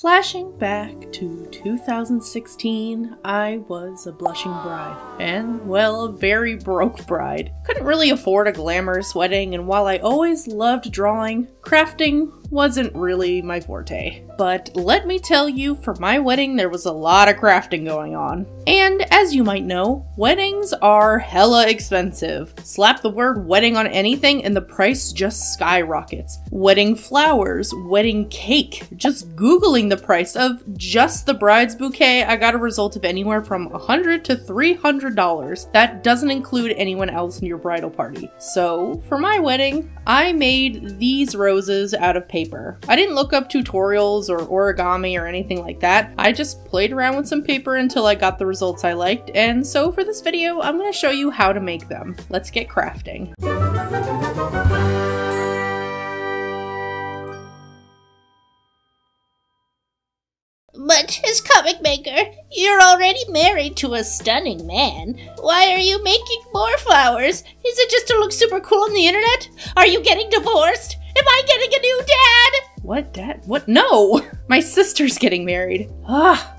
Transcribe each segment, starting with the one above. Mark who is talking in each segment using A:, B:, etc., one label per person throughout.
A: Flashing back to 2016, I was a blushing bride. And, well, a very broke bride. Couldn't really afford a glamorous wedding, and while I always loved drawing, crafting wasn't really my forte. But let me tell you, for my wedding, there was a lot of crafting going on. And as you might know, weddings are hella expensive. Slap the word wedding on anything and the price just skyrockets. Wedding flowers, wedding cake. Just Googling the price of just the bride's bouquet, I got a result of anywhere from 100 to $300. That doesn't include anyone else in your bridal party. So, for my wedding, I made these roses out of paper. I didn't look up tutorials or origami or anything like that. I just played around with some paper until I got the results I liked, and so for this video, I'm going to show you how to make them. Let's get crafting.
B: But, Scomicmaker, you're already married to a stunning man. Why are you making more flowers? Is it just to look super cool on the internet? Are you getting divorced? Am I getting a new dad?
A: What, dad? What? No! My sister's getting married. Ah.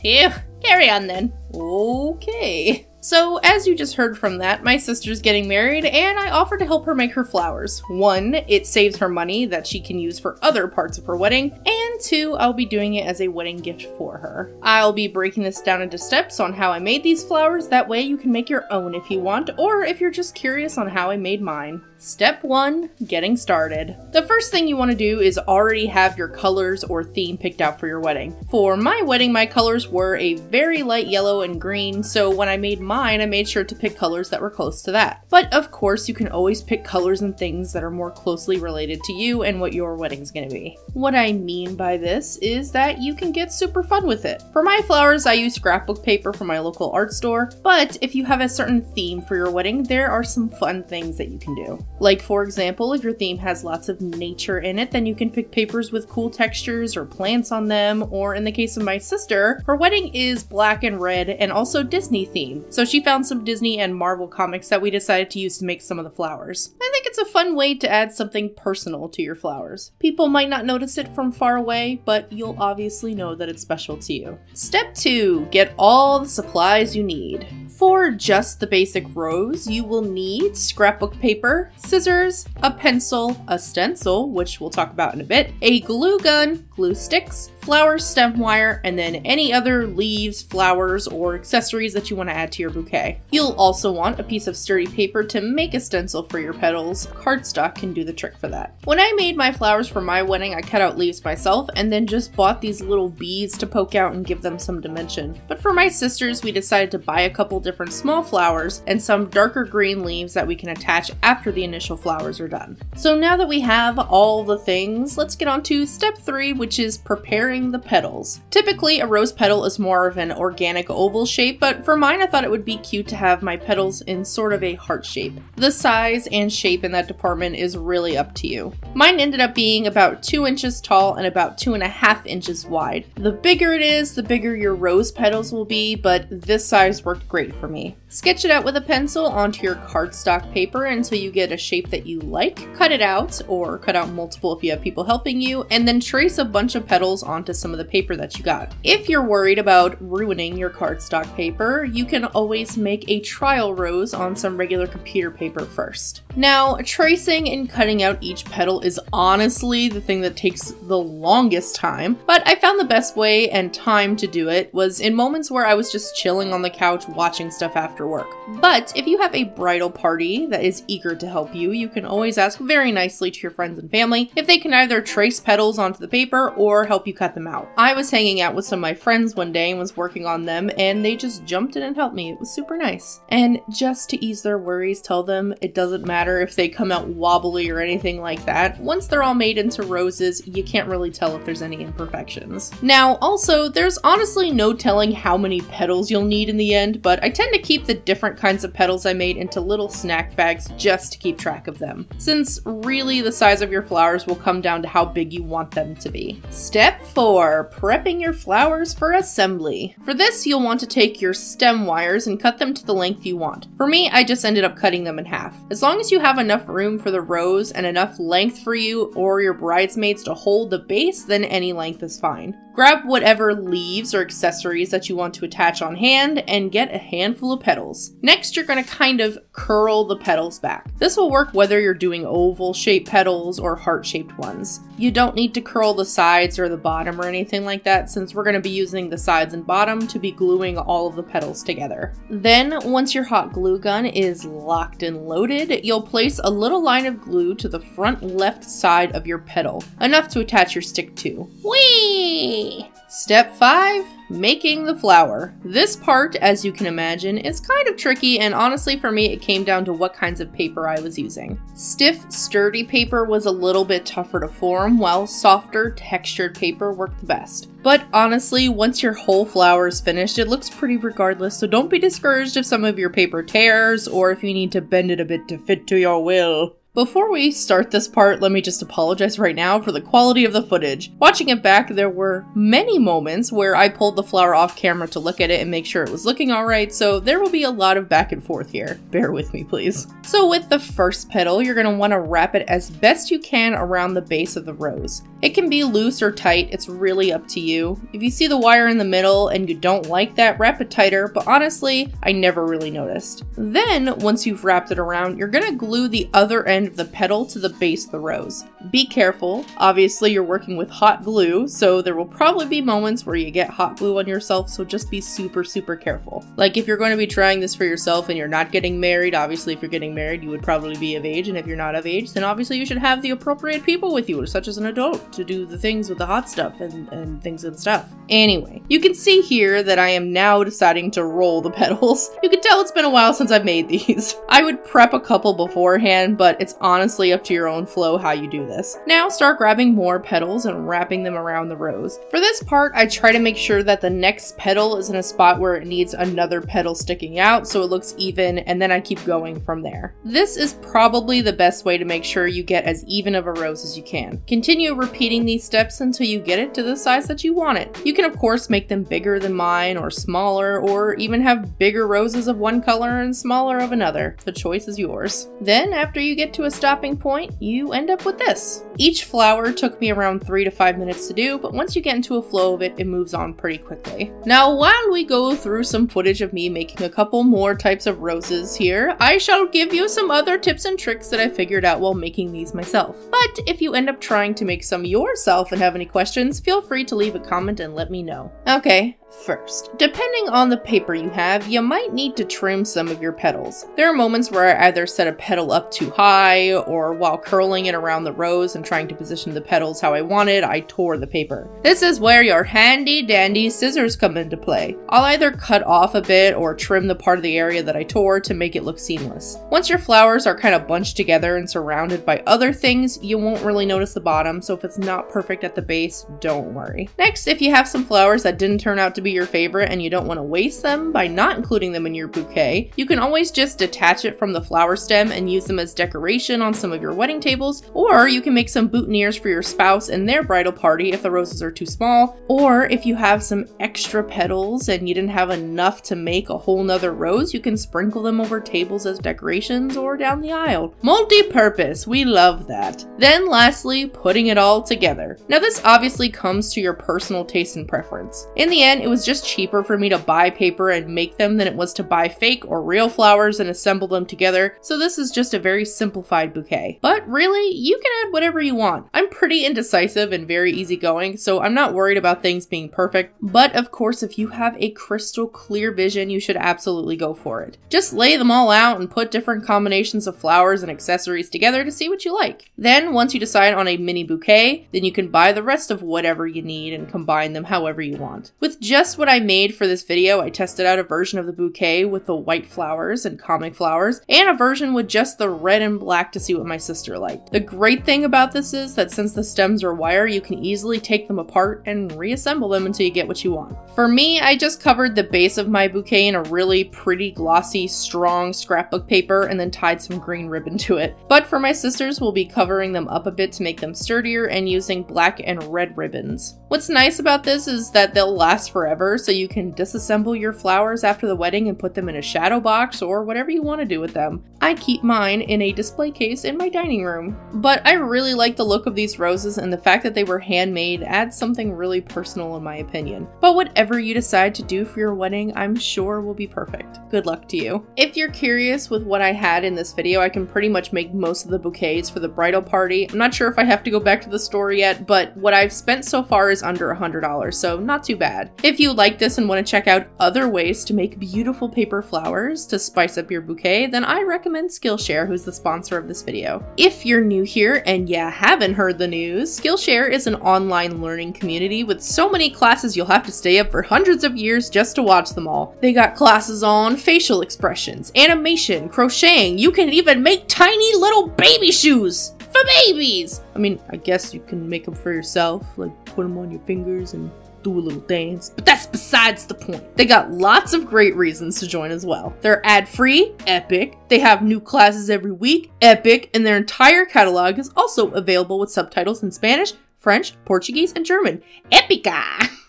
B: Phew. Carry on then.
A: Okay. So, as you just heard from that, my sister's getting married, and I offered to help her make her flowers. One, it saves her money that she can use for other parts of her wedding, and two, I'll be doing it as a wedding gift for her. I'll be breaking this down into steps on how I made these flowers, that way you can make your own if you want, or if you're just curious on how I made mine. Step 1 Getting started. The first thing you want to do is already have your colors or theme picked out for your wedding. For my wedding, my colors were a very light yellow and green, so when I made mine, I made sure to pick colors that were close to that. But of course, you can always pick colors and things that are more closely related to you and what your wedding's gonna be. What I mean by this is that you can get super fun with it. For my flowers, I use scrapbook paper from my local art store, but if you have a certain theme for your wedding, there are some fun things that you can do. Like for example, if your theme has lots of nature in it, then you can pick papers with cool textures or plants on them, or in the case of my sister, her wedding is black and red and also Disney themed, so she found some Disney and Marvel comics that we decided to use to make some of the flowers. I think it's a fun way to add something personal to your flowers. People might not notice it from far away, but you'll obviously know that it's special to you. Step 2. Get all the supplies you need. For just the basic rose, you will need scrapbook paper, scissors, a pencil, a stencil, which we'll talk about in a bit, a glue gun, glue sticks, flower stem wire, and then any other leaves, flowers, or accessories that you want to add to your bouquet. You'll also want a piece of sturdy paper to make a stencil for your petals. Cardstock can do the trick for that. When I made my flowers for my wedding, I cut out leaves myself and then just bought these little beads to poke out and give them some dimension. But for my sisters, we decided to buy a couple different small flowers and some darker green leaves that we can attach after the initial flowers are done. So now that we have all the things, let's get on to step three, which is preparing the petals. Typically, a rose petal is more of an organic oval shape, but for mine, I thought it would be cute to have my petals in sort of a heart shape. The size and shape in that department is really up to you. Mine ended up being about two inches tall and about two and a half inches wide. The bigger it is, the bigger your rose petals will be, but this size worked great for me. Sketch it out with a pencil onto your cardstock paper until you get a shape that you like. Cut it out, or cut out multiple if you have people helping you, and then trace a bunch of petals onto some of the paper that you got. If you're worried about ruining your cardstock paper, you can always make a trial rose on some regular computer paper first. Now, tracing and cutting out each petal is honestly the thing that takes the longest time, but I found the best way and time to do it was in moments where I was just chilling on the couch watching stuff after work. But if you have a bridal party that is eager to help you, you can always ask very nicely to your friends and family if they can either trace petals onto the paper or help you cut them out. I was hanging out with some of my friends one day and was working on them, and they just jumped in and helped me. It was super nice. And just to ease their worries, tell them it doesn't matter if they come out wobbly or anything like that. Once they're all made into roses, you can't really tell if there's any imperfections. Now, also, there's honestly no telling how many petals you'll need in the end, but I tend to keep the different kinds of petals I made into little snack bags just to keep track of them, since really the size of your flowers will come down to how big you want them to be. Step 4. Prepping your flowers for assembly. For this, you'll want to take your stem wires and cut them to the length you want. For me, I just ended up cutting them in half. As long as you have enough room for the rose and enough length for you or your bridesmaids to hold the base, then any length is fine. Grab whatever leaves or accessories that you want to attach on hand and get a handful of petals. Next, you're going to kind of curl the petals back. This will work whether you're doing oval shaped petals or heart shaped ones. You don't need to curl the sides or the bottom or anything like that since we're going to be using the sides and bottom to be gluing all of the petals together. Then, once your hot glue gun is locked and loaded, you'll place a little line of glue to the front left side of your petal, enough to attach your stick to.
B: Whee!
A: Step 5 Making the flower. This part, as you can imagine, is kind of tricky and honestly for me it came down to what kinds of paper I was using. Stiff, sturdy paper was a little bit tougher to form, while softer, textured paper worked the best. But honestly, once your whole flower is finished, it looks pretty regardless, so don't be discouraged if some of your paper tears or if you need to bend it a bit to fit to your will. Before we start this part, let me just apologize right now for the quality of the footage. Watching it back, there were many moments where I pulled the flower off camera to look at it and make sure it was looking alright, so there will be a lot of back and forth here. Bear with me, please. So with the first petal, you're going to want to wrap it as best you can around the base of the rose. It can be loose or tight, it's really up to you. If you see the wire in the middle and you don't like that, wrap it tighter, but honestly, I never really noticed. Then, once you've wrapped it around, you're to glue the other end of the petal to the base of the rose. Be careful, obviously you're working with hot glue, so there will probably be moments where you get hot glue on yourself, so just be super, super careful. Like if you're going to be trying this for yourself and you're not getting married, obviously if you're getting married, you would probably be of age, and if you're not of age, then obviously you should have the appropriate people with you, such as an adult, to do the things with the hot stuff and, and things and stuff. Anyway, you can see here that I am now deciding to roll the petals. You can tell it's been a while since I've made these. I would prep a couple beforehand, but it's honestly up to your own flow how you do this. Now start grabbing more petals and wrapping them around the rose. For this part, I try to make sure that the next petal is in a spot where it needs another petal sticking out so it looks even and then I keep going from there. This is probably the best way to make sure you get as even of a rose as you can. Continue repeating these steps until you get it to the size that you want it. You can of course make them bigger than mine or smaller or even have bigger roses of one color and smaller of another. The choice is yours. Then after you get to a stopping point, you end up with this. Each flower took me around 3 to 5 minutes to do, but once you get into a flow of it, it moves on pretty quickly. Now while we go through some footage of me making a couple more types of roses here, I shall give you some other tips and tricks that I figured out while making these myself. But if you end up trying to make some yourself and have any questions, feel free to leave a comment and let me know. Okay, First, depending on the paper you have, you might need to trim some of your petals. There are moments where I either set a petal up too high, or while curling it around the rose and trying to position the petals how I wanted, I tore the paper. This is where your handy dandy scissors come into play. I'll either cut off a bit or trim the part of the area that I tore to make it look seamless. Once your flowers are kind of bunched together and surrounded by other things, you won't really notice the bottom, so if it's not perfect at the base, don't worry. Next, if you have some flowers that didn't turn out to be your favorite and you don't want to waste them by not including them in your bouquet, you can always just detach it from the flower stem and use them as decoration on some of your wedding tables, or you can make some boutonnieres for your spouse and their bridal party if the roses are too small, or if you have some extra petals and you didn't have enough to make a whole nother rose, you can sprinkle them over tables as decorations or down the aisle. Multi-purpose, we love that. Then lastly, putting it all together. Now this obviously comes to your personal taste and preference. In the end, it was just cheaper for me to buy paper and make them than it was to buy fake or real flowers and assemble them together, so this is just a very simplified bouquet. But really, you can add whatever you want. I'm pretty indecisive and very easygoing, so I'm not worried about things being perfect, but of course if you have a crystal clear vision, you should absolutely go for it. Just lay them all out and put different combinations of flowers and accessories together to see what you like. Then, once you decide on a mini bouquet, then you can buy the rest of whatever you need and combine them however you want. With just what I made for this video, I tested out a version of the bouquet with the white flowers and comic flowers, and a version with just the red and black to see what my sister liked. The great thing about this is that since the stems are wire, you can easily take them apart and reassemble them until you get what you want. For me, I just covered the base of my bouquet in a really pretty glossy, strong scrapbook paper and then tied some green ribbon to it. But for my sisters, we'll be covering them up a bit to make them sturdier and using black and red ribbons. What's nice about this is that they'll last forever, so you can disassemble your flowers after the wedding and put them in a shadow box or whatever you want to do with them. I keep mine in a display case in my dining room. But I really like the look of these roses and the fact that they were handmade adds something really personal in my opinion. But whatever you decide to do for your wedding, I'm sure will be perfect. Good luck to you. If you're curious with what I had in this video, I can pretty much make most of the bouquets for the bridal party. I'm not sure if I have to go back to the store yet, but what I've spent so far is under $100, so not too bad. If you like this and want to check out other ways to make beautiful paper flowers to spice up your bouquet, then I recommend Skillshare, who's the sponsor of this video. If you're new here and yeah, haven't heard the news, Skillshare is an online learning community with so many classes you'll have to stay up for hundreds of years just to watch them all. They got classes on facial expressions, animation, crocheting, you can even make tiny little baby shoes for babies! I mean, I guess you can make them for yourself, like put them on your fingers and do a little dance, but that's besides the point. They got lots of great reasons to join as well. They're ad free, epic. They have new classes every week, epic, and their entire catalog is also available with subtitles in Spanish, French, Portuguese, and German. Epica!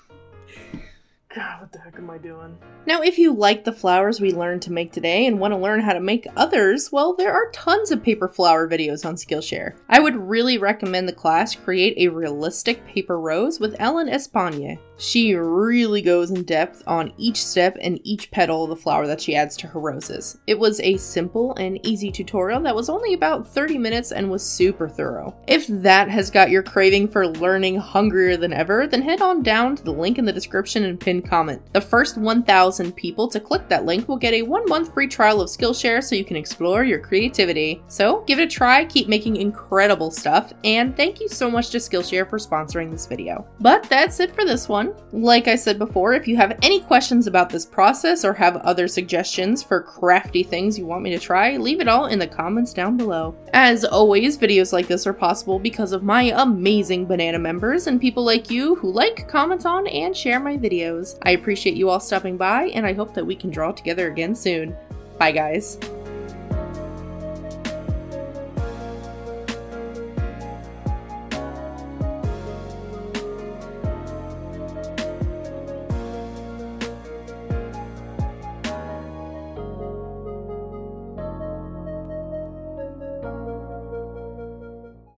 A: God, what the heck am I doing? Now, if you like the flowers we learned to make today and want to learn how to make others, well, there are tons of paper flower videos on Skillshare. I would really recommend the class create a realistic paper rose with Ellen Espagne. She really goes in depth on each step and each petal of the flower that she adds to her roses. It was a simple and easy tutorial that was only about 30 minutes and was super thorough. If that has got your craving for learning hungrier than ever, then head on down to the link in the description and comment. The first 1,000 people to click that link will get a one month free trial of Skillshare so you can explore your creativity. So give it a try, keep making incredible stuff, and thank you so much to Skillshare for sponsoring this video. But that's it for this one. Like I said before, if you have any questions about this process or have other suggestions for crafty things you want me to try, leave it all in the comments down below. As always, videos like this are possible because of my amazing banana members and people like you who like, comment on, and share my videos. I appreciate you all stopping by, and I hope that we can draw together again soon. Bye guys.